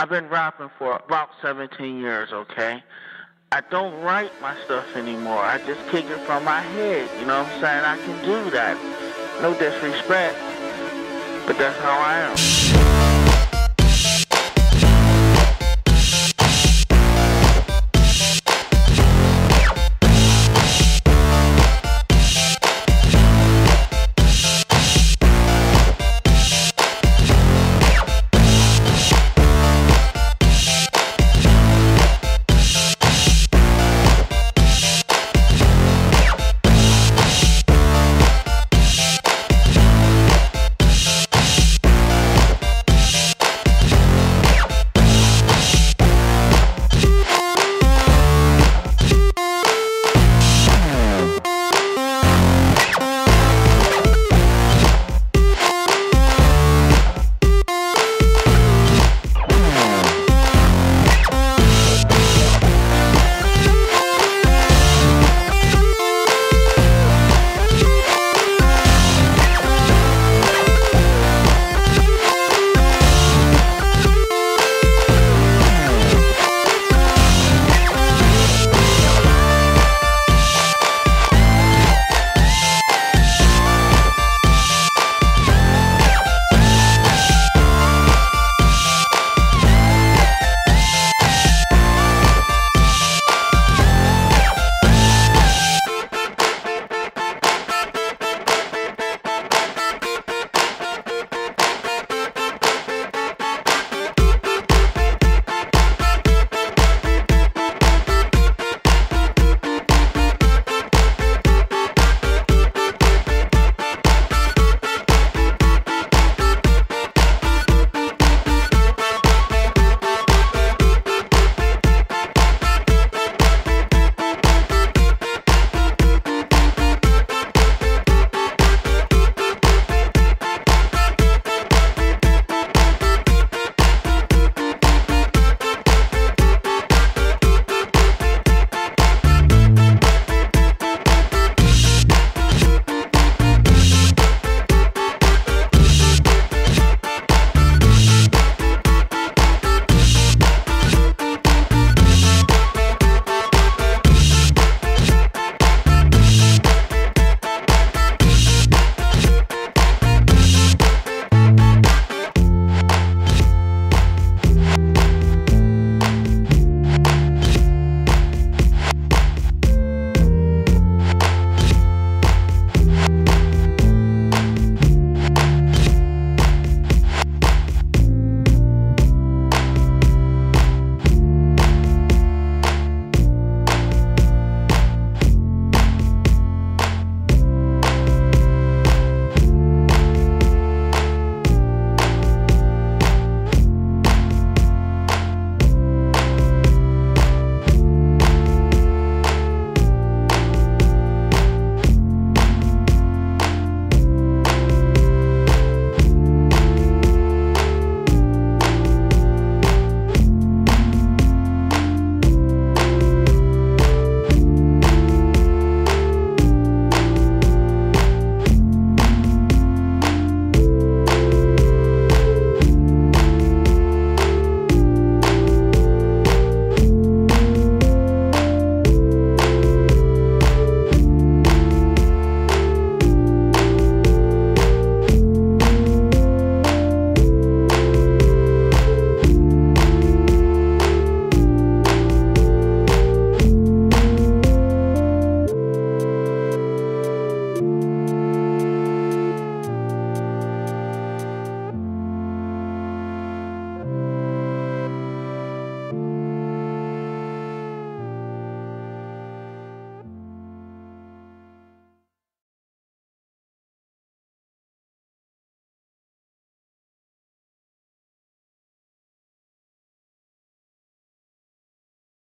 I've been rapping for about 17 years, okay? I don't write my stuff anymore. I just kick it from my head. You know what I'm saying? I can do that. No disrespect, but that's how I am.